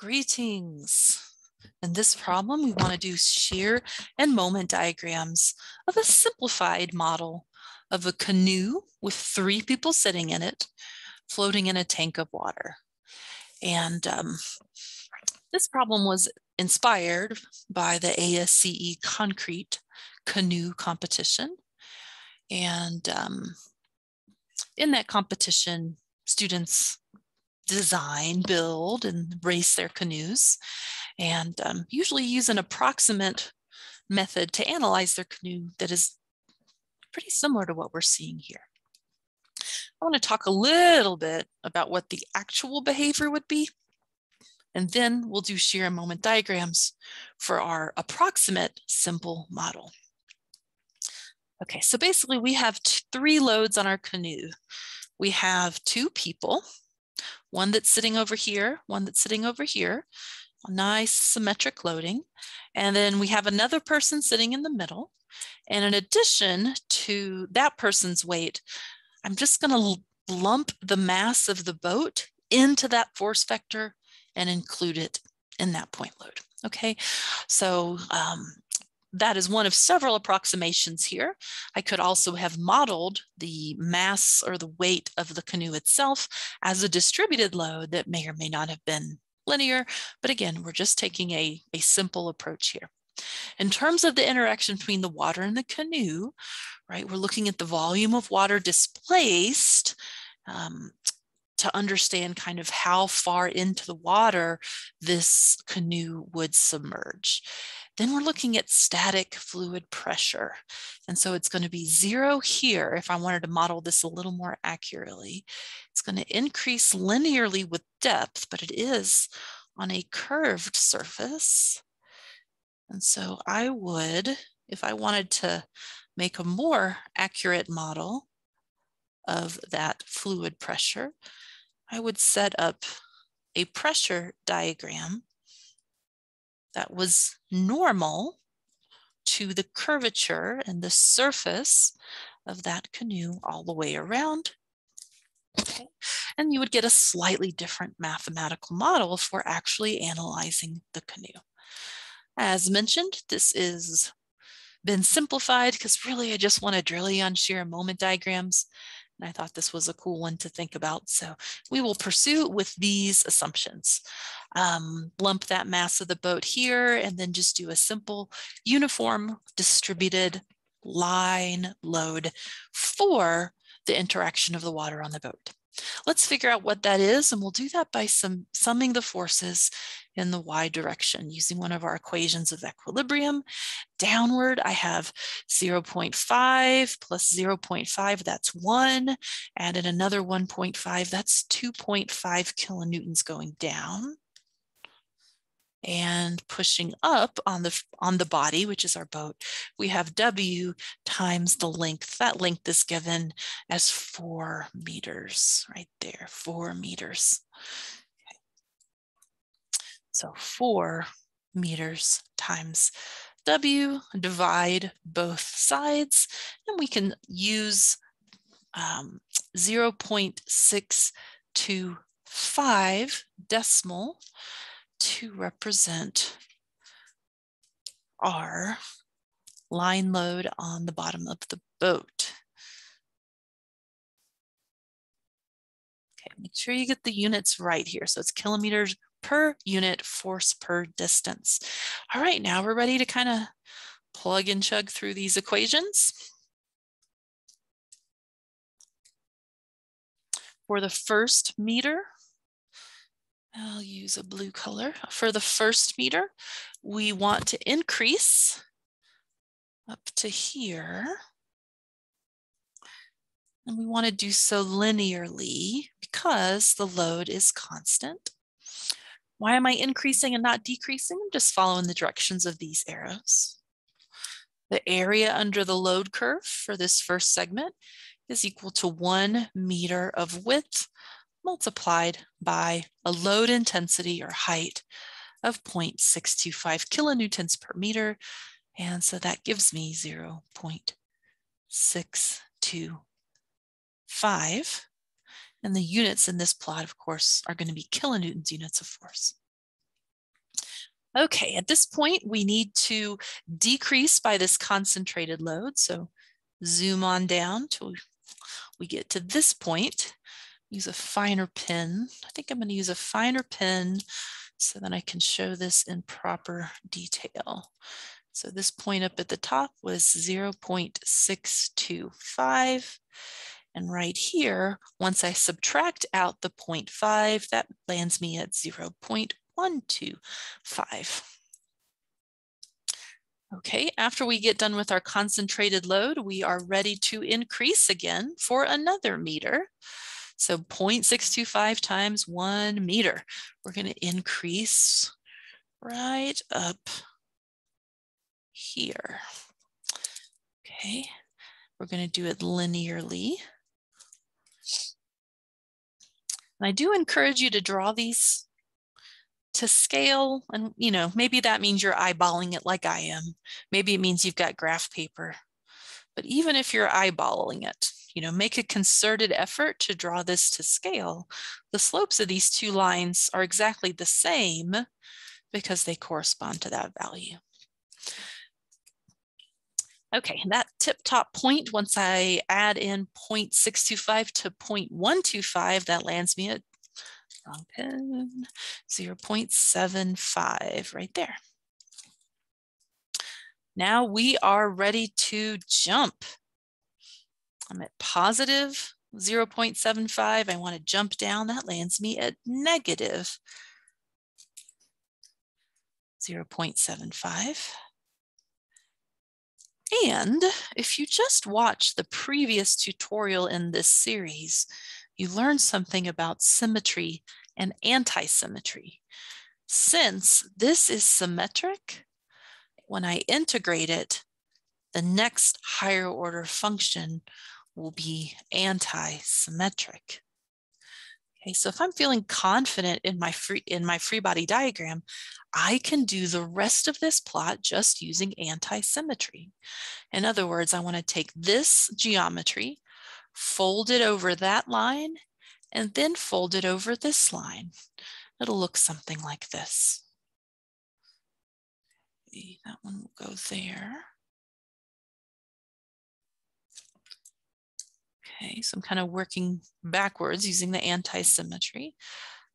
Greetings. In this problem, we want to do shear and moment diagrams of a simplified model of a canoe with three people sitting in it, floating in a tank of water. And um, this problem was inspired by the ASCE concrete canoe competition. And um, in that competition, students design, build, and race their canoes, and um, usually use an approximate method to analyze their canoe that is pretty similar to what we're seeing here. I want to talk a little bit about what the actual behavior would be, and then we'll do shear and moment diagrams for our approximate simple model. Okay, so basically we have three loads on our canoe. We have two people, one that's sitting over here, one that's sitting over here, nice symmetric loading. And then we have another person sitting in the middle. And in addition to that person's weight, I'm just going to lump the mass of the boat into that force vector and include it in that point load. Okay, so um, that is one of several approximations here. I could also have modeled the mass or the weight of the canoe itself as a distributed load that may or may not have been linear. But again, we're just taking a, a simple approach here. In terms of the interaction between the water and the canoe, right, we're looking at the volume of water displaced um, to understand kind of how far into the water this canoe would submerge. Then we're looking at static fluid pressure. And so it's going to be zero here if I wanted to model this a little more accurately. It's going to increase linearly with depth, but it is on a curved surface. And so I would, if I wanted to make a more accurate model of that fluid pressure, I would set up a pressure diagram that was normal to the curvature and the surface of that canoe all the way around. Okay. And you would get a slightly different mathematical model for actually analyzing the canoe. As mentioned, this is been simplified because really I just want to drill you on shear moment diagrams. And I thought this was a cool one to think about. So we will pursue with these assumptions. Um, lump that mass of the boat here and then just do a simple uniform distributed line load for the interaction of the water on the boat. Let's figure out what that is, and we'll do that by some, summing the forces in the y direction using one of our equations of equilibrium. Downward, I have 0.5 plus 0.5, that's 1. Added another 1.5, that's 2.5 kilonewtons going down and pushing up on the on the body which is our boat we have w times the length that length is given as four meters right there four meters. So four meters times w divide both sides and we can use um, 0.625 decimal to represent our line load on the bottom of the boat. Okay, make sure you get the units right here. So it's kilonewtons per unit force per distance. All right, now we're ready to kind of plug and chug through these equations. For the first meter, I'll use a blue color. For the first meter, we want to increase up to here. And we want to do so linearly because the load is constant. Why am I increasing and not decreasing? I'm just following the directions of these arrows. The area under the load curve for this first segment is equal to one meter of width multiplied by a load intensity or height of 0.625 kilonewtons per meter. And so that gives me 0.625. And the units in this plot, of course, are going to be kilonewtons units of force. Okay, at this point, we need to decrease by this concentrated load. So zoom on down till we get to this point. Use a finer pen. I think I'm going to use a finer pen so that I can show this in proper detail. So this point up at the top was 0.625. And right here, once I subtract out the 0.5, that lands me at 0.125. Okay, after we get done with our concentrated load, we are ready to increase again for another meter. So 0.625 times one meter. We're gonna increase right up here. Okay, we're gonna do it linearly. And I do encourage you to draw these to scale. And, you know, maybe that means you're eyeballing it like I am. Maybe it means you've got graph paper. But even if you're eyeballing it, you know, make a concerted effort to draw this to scale. The slopes of these two lines are exactly the same because they correspond to that value. Okay, and that tip top point, once I add in 0.625 to 0.125, that lands me at wrong pen, 0.75 right there. Now we are ready to jump. I'm at positive 0.75. I want to jump down. That lands me at negative 0.75. And if you just watch the previous tutorial in this series, you learn something about symmetry and anti-symmetry. Since this is symmetric, when I integrate it, the next higher order function will be anti-symmetric. Okay, so if I'm feeling confident in my free in my free body diagram, I can do the rest of this plot just using anti-symmetry. In other words, I want to take this geometry, fold it over that line, and then fold it over this line. It'll look something like this. That one will go there. Okay, so I'm kind of working backwards using the anti-symmetry.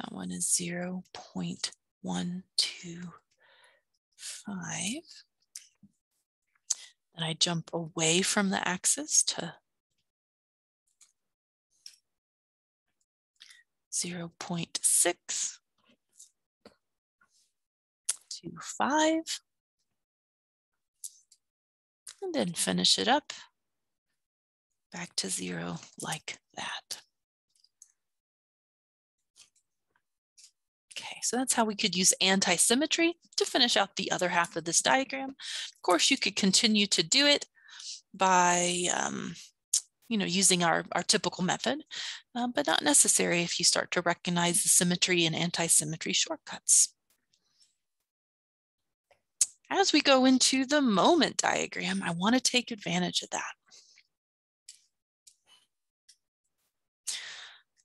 That one is 0 0.125. Then I jump away from the axis to 0 0.6 to 5. And then finish it up back to zero like that. Okay, so that's how we could use anti-symmetry to finish out the other half of this diagram. Of course, you could continue to do it by um, you know, using our, our typical method, uh, but not necessary if you start to recognize the symmetry and anti-symmetry shortcuts. As we go into the moment diagram, I want to take advantage of that.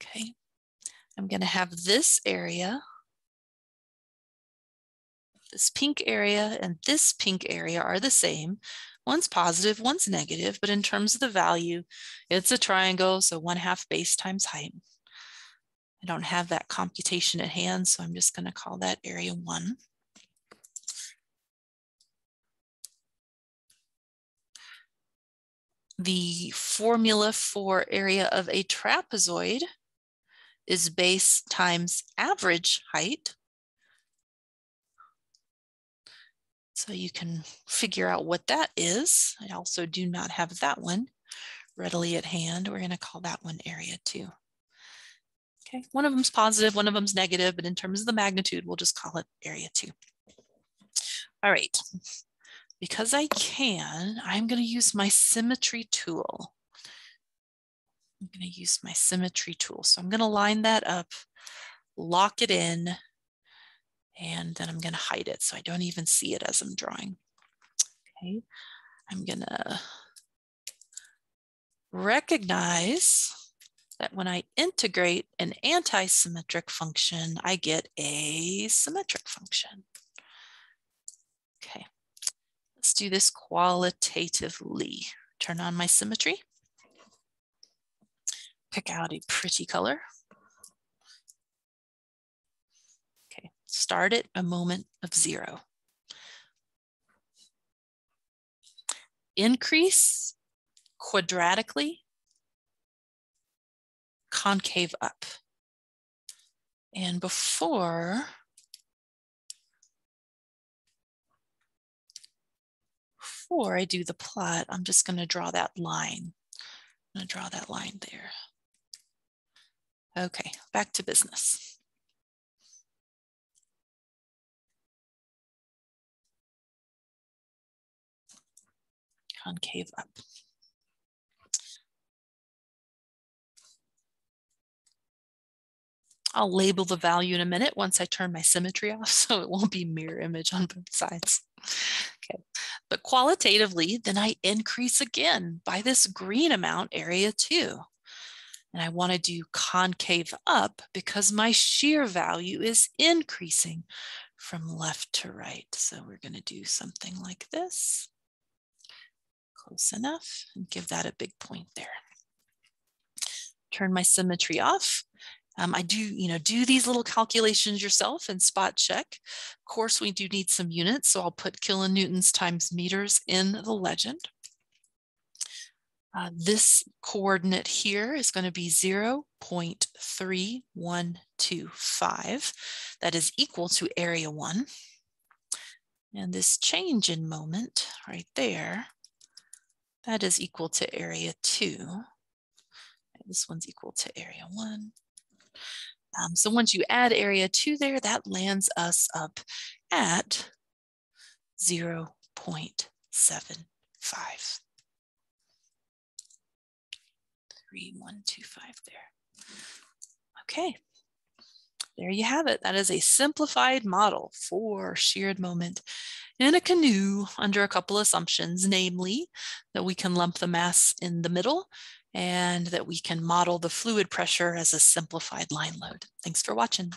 Okay, I'm going to have this area, this pink area and this pink area are the same. One's positive, one's negative, but in terms of the value, it's a triangle, so one half base times height. I don't have that computation at hand, so I'm just going to call that area one. The formula for area of a trapezoid is base times average height. So you can figure out what that is. I also do not have that one readily at hand. We're going to call that one area two. Okay, one of them's positive, one of them's negative, but in terms of the magnitude, we'll just call it area two. All right, because I can, I'm going to use my symmetry tool. I'm going to use my symmetry tool. So I'm going to line that up, lock it in, and then I'm going to hide it so I don't even see it as I'm drawing. Okay, I'm going to recognize that when I integrate an anti-symmetric function, I get a symmetric function. Okay, let's do this qualitatively. Turn on my symmetry. Pick out a pretty color. Okay, start at a moment of zero. Increase quadratically, concave up. And before, before I do the plot, I'm just gonna draw that line. I'm gonna draw that line there. Okay, back to business. Concave up. I'll label the value in a minute once I turn my symmetry off so it won't be mirror image on both sides. Okay, but qualitatively, then I increase again by this green amount area two. And I wanna do concave up because my shear value is increasing from left to right. So we're gonna do something like this. Close enough and give that a big point there. Turn my symmetry off um, I do, you know, do these little calculations yourself and spot check. Of course, we do need some units, so I'll put kilonewtons times meters in the legend. Uh, this coordinate here is going to be 0.3125. That is equal to area 1. And this change in moment right there, that is equal to area 2. This one's equal to area 1. Um, so once you add area two there, that lands us up at 0 0.75. 3125 there. Okay, there you have it. That is a simplified model for sheared moment in a canoe under a couple assumptions, namely that we can lump the mass in the middle and that we can model the fluid pressure as a simplified line load. Thanks for watching.